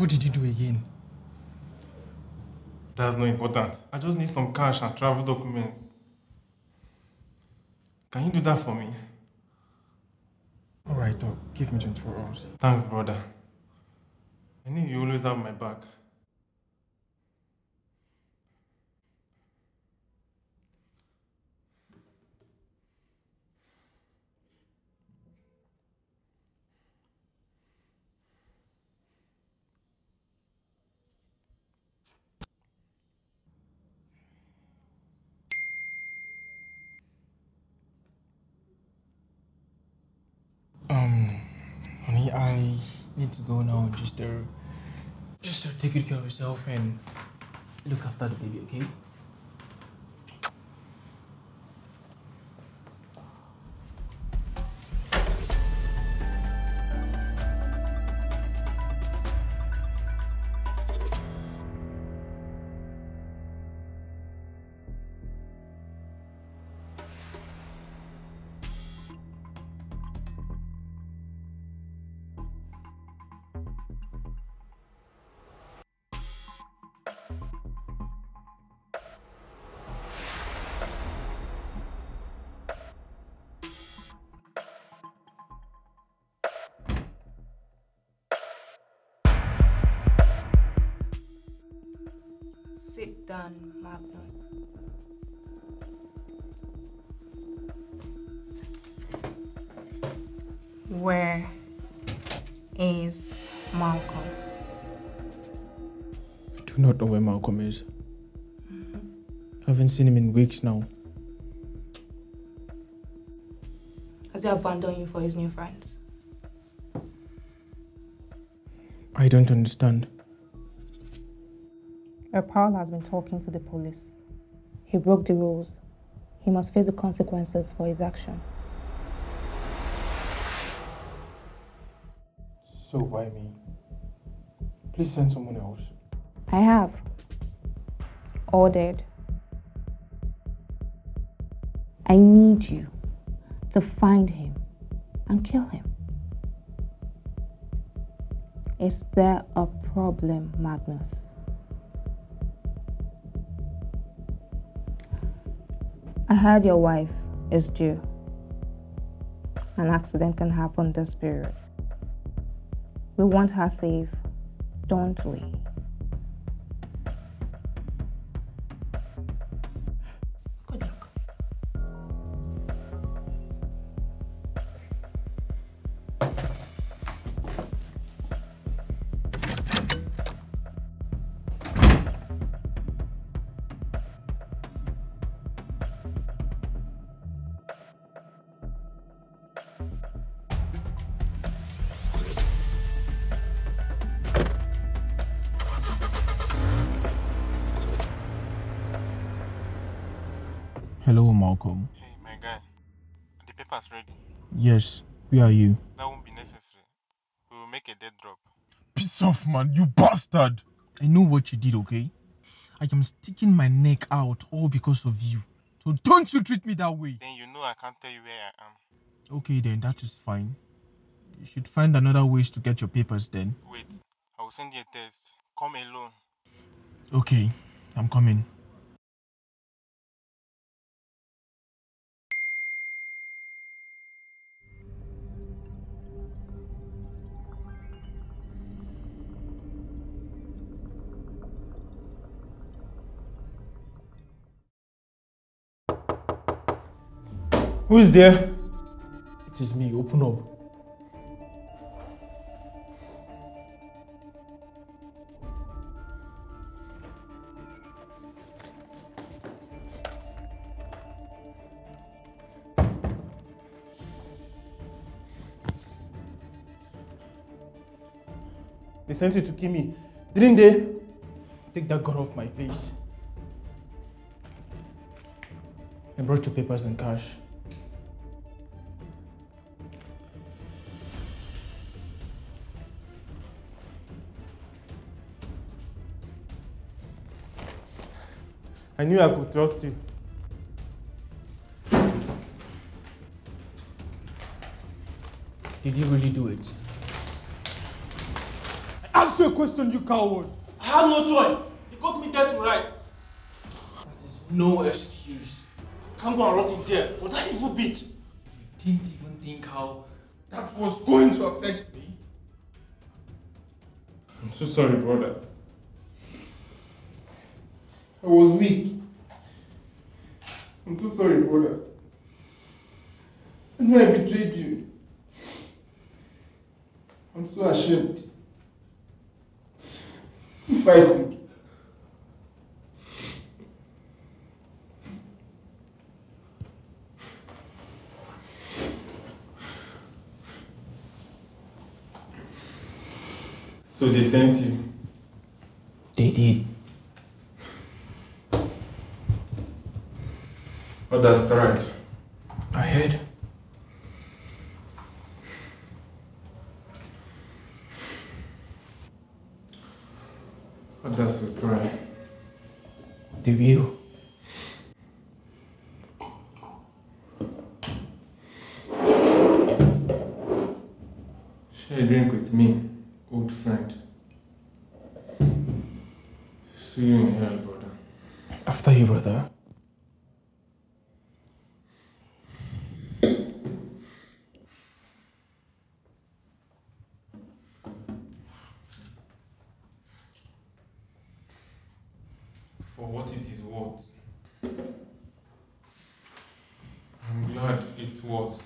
What did you do again? That's not important. I just need some cash and travel documents. Can you do that for me? Alright, dog. Give me 24 hours. Thanks, brother. I knew you always have my back. I need to go now. Just to, just to take good care of yourself and look after the baby, okay? Sit down, Magnus. Where is Malcolm? I do not know where Malcolm is. Mm-hmm. I haven't seen him in weeks now. Has he abandoned you for his new friends? I don't understand. Paul has been talking to the police. He broke the rules. He must face the consequences for his action. So why me? Please send someone else. I have. Ordered. I need you to find him and kill him. Is there a problem, Magnus? I heard your wife is due. An accident can happen this period. We want her safe, don't we? Hello, Malcolm. Hey, my guy. Are the papers ready? Yes, where are you? That won't be necessary. We will make a dead drop. Piss off, man, you bastard! I know what you did, okay? I am sticking my neck out all because of you. So don't you treat me that way. Then you know I can't tell you where I am. Okay, then that is fine. You should find another ways to get your papers then. Wait, I will send you a text. Come alone. Okay, I'm coming. Who is there? It is me. Open up. They sent you to kill me, didn't they? Take that gun off my face. I brought your papers and cash. I knew I could trust you. Did you really do it? Answer a question, you coward. I have no choice. He got me dead to right. That is no excuse. I can't go and rot in jail for that evil bitch. You didn't even think how that was going to affect me. I'm so sorry, brother. I was weak. I'm so sorry, brother. I know I betrayed you. I'm so ashamed. If I could. So they sent you. They did. Others tried. I heard. Others will try. They will. Share a drink with me, what it is worth. I'm glad it was.